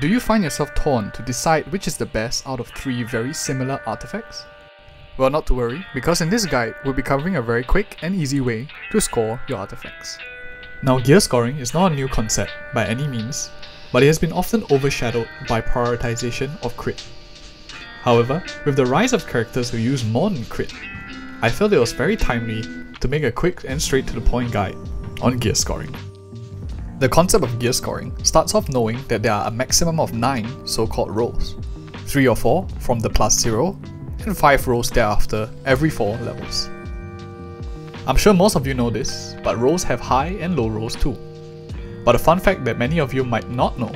Do you find yourself torn to decide which is the best out of three very similar artifacts? Well, not to worry, because in this guide, we'll be covering a very quick and easy way to score your artifacts. Now, gear scoring is not a new concept by any means, but it has been often overshadowed by prioritization of crit. However, with the rise of characters who use more than crit, I felt it was very timely to make a quick and straight to the point guide on gear scoring. The concept of gear scoring starts off knowing that there are a maximum of 9 so-called rolls, 3 or 4 from the plus 0, and 5 rolls thereafter every 4 levels. I'm sure most of you know this, but rolls have high and low rolls too. But a fun fact that many of you might not know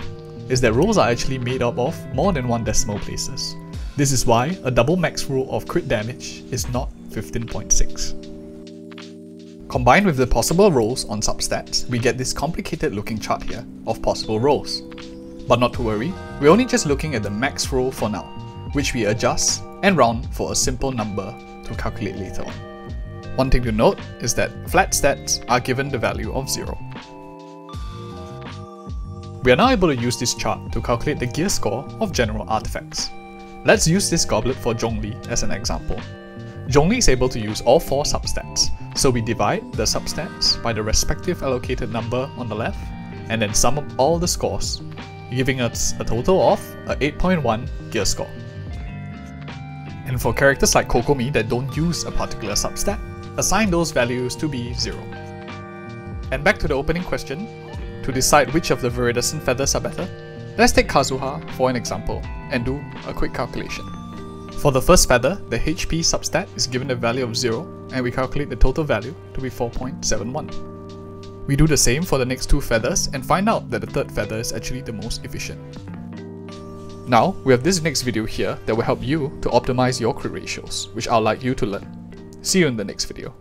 is that rolls are actually made up of more than one decimal places. This is why a double max roll of crit damage is not 15.6. Combined with the possible rolls on substats, we get this complicated looking chart here of possible rolls. But not to worry, we're only just looking at the max roll for now, which we adjust and round for a simple number to calculate later on. One thing to note is that flat stats are given the value of 0. We are now able to use this chart to calculate the gear score of general artifacts. Let's use this goblet for Zhongli as an example. Zhongli is able to use all four substats, so we divide the substats by the respective allocated number on the left, and then sum up all the scores, giving us a total of a 8.1 gear score. And for characters like Kokomi that don't use a particular substat, assign those values to be 0. And back to the opening question, to decide which of the viridescent feathers are better, let's take Kazuha for an example and do a quick calculation. For the first feather, the HP substat is given a value of 0 and we calculate the total value to be 4.71. We do the same for the next two feathers and find out that the third feather is actually the most efficient. Now, we have this next video here that will help you to optimize your crit ratios, which I'd like you to learn. See you in the next video.